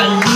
Hallelujah.